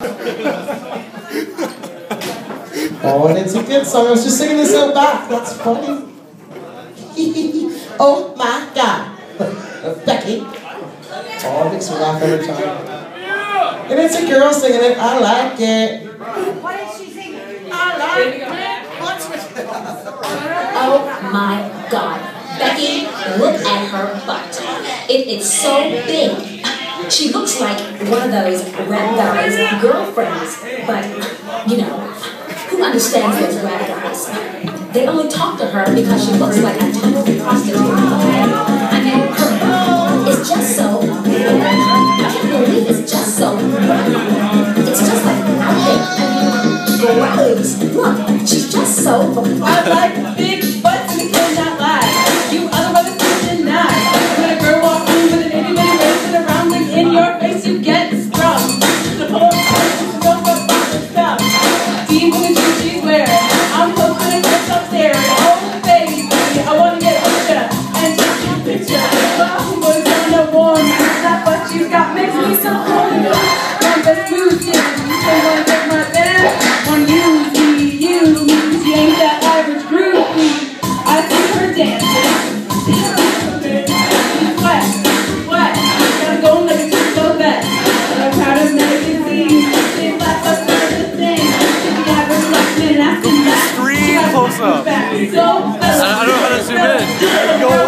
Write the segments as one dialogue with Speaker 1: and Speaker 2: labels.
Speaker 1: oh, and it's a good song. I was just singing this out back. That's funny. oh my God. Becky. Oh, it makes me laugh every time. And it's a girl singing it. I like it.
Speaker 2: What did she singing? I like it.
Speaker 3: Oh my God. Becky, look at her butt. It is so big. She looks like one of those rap guys' girlfriends, but, you know, who understands those rap guys? They only talk to her because she looks like a total prostitute. I mean, her is just so, I can't believe it's just so brown. It's just like nothing. there. I mean, gross. Look, she's just so,
Speaker 4: I like big close up.
Speaker 5: I, don't know how to zoom in.
Speaker 4: Go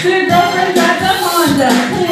Speaker 4: Te dou presente, Amanda.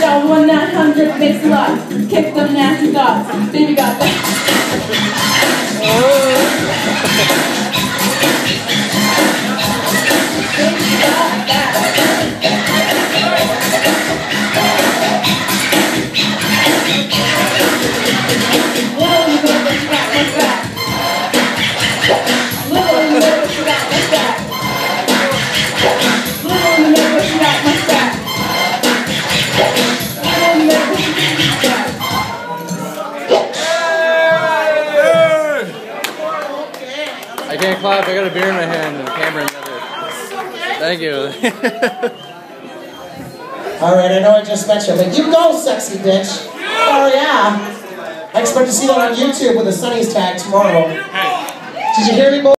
Speaker 4: Down. One nine hundred. Kick them nasty thoughts. Baby got that.
Speaker 5: Oh. can't clap. I got a beer in my hand and camera in the other. Thank you.
Speaker 1: All right, I know I just met you, but you go, sexy bitch. Oh, yeah. I expect to see that on YouTube with a Sunny's tag tomorrow. Did you hear me, boys?